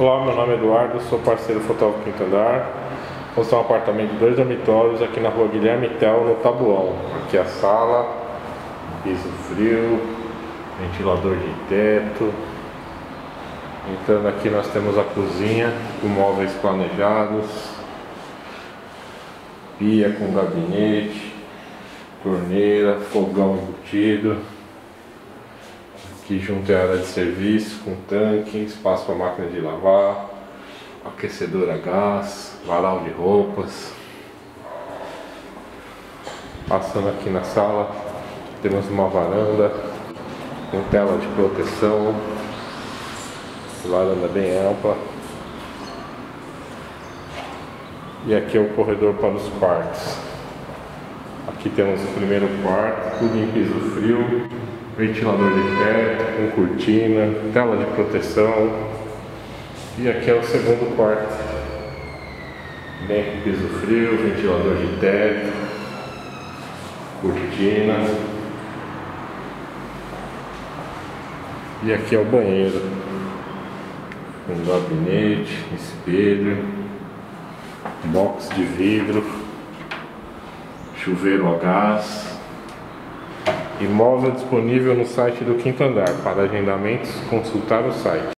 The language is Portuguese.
Olá, meu nome é Eduardo, sou parceiro fotógrafo Quinto Andar. Vamos um apartamento de dois dormitórios aqui na rua Guilherme Tel, no Tabuão. Aqui a sala, piso frio, ventilador de teto. Entrando aqui nós temos a cozinha com móveis planejados, pia com gabinete, torneira, fogão embutido. Aqui junto é a área de serviço com tanque, espaço para máquina de lavar, aquecedor a gás, varal de roupas. Passando aqui na sala, temos uma varanda com tela de proteção, varanda bem ampla. E aqui é o corredor para os quartos. Aqui temos o primeiro quarto, tudo em piso frio, ventilador de teto, com cortina, tela de proteção. E aqui é o segundo quarto. Bem com piso frio, ventilador de teto, cortina. E aqui é o banheiro. Com gabinete, espelho, box de vidro, chuveiro a gás. Imóvel disponível no site do Quinto Andar. Para agendamentos, consultar o site.